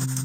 you